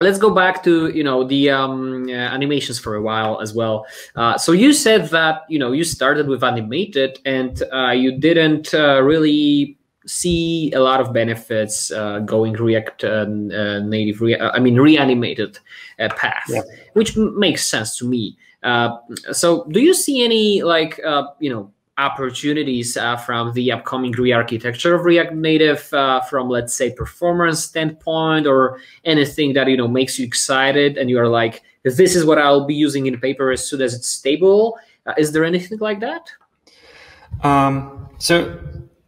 let's go back to you know the um, uh, animations for a while as well. Uh, so you said that you know you started with animated and uh, you didn't uh, really see a lot of benefits uh, going React uh, native. Re- I mean reanimated path, yeah. which makes sense to me. so do you see any like you know opportunities uh, from the upcoming re-architecture of React Native, uh, from let's say performance standpoint, or anything that you know makes you excited, and you are like, "This is what I'll be using in paper as soon as it's stable." Uh, is there anything like that? Um, so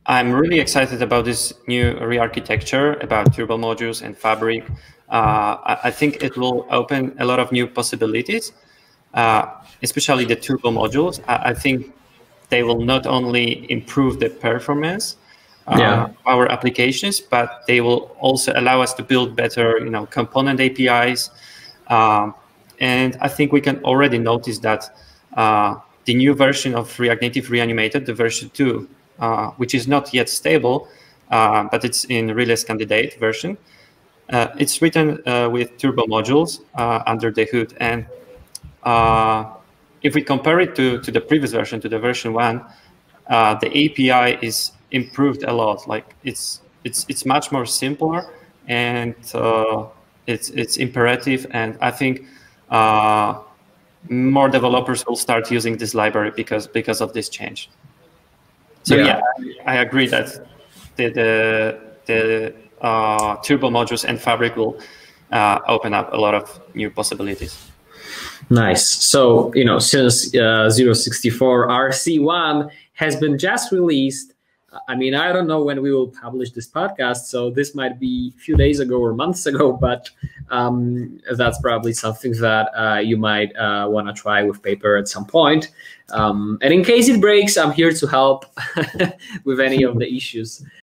I'm really excited about this new re-architecture about turbo modules and Fabric. Uh, I think it will open a lot of new possibilities, uh, especially the turbo modules. I, I think they will not only improve the performance uh, yeah. our applications, but they will also allow us to build better, you know, component APIs. Um, and I think we can already notice that uh, the new version of React Native Reanimated, the version two, uh, which is not yet stable, uh, but it's in release candidate version. Uh, it's written uh, with turbo modules under the hood, and if we compare it to, to the previous version, to the version one, uh, the API is improved a lot. Like it's it's it's much more simpler and uh, it's it's imperative. And I think uh, more developers will start using this library because because of this change. So yeah, yeah I agree that the the, the uh, turbo modules and Fabric will uh, open up a lot of new possibilities. Nice. So, you know, since uh, 064 RC1 has been just released, I mean, I don't know when we will publish this podcast, so this might be a few days ago or months ago, but um, that's probably something that uh, you might uh, want to try with paper at some point. Um, and in case it breaks, I'm here to help with any of the issues.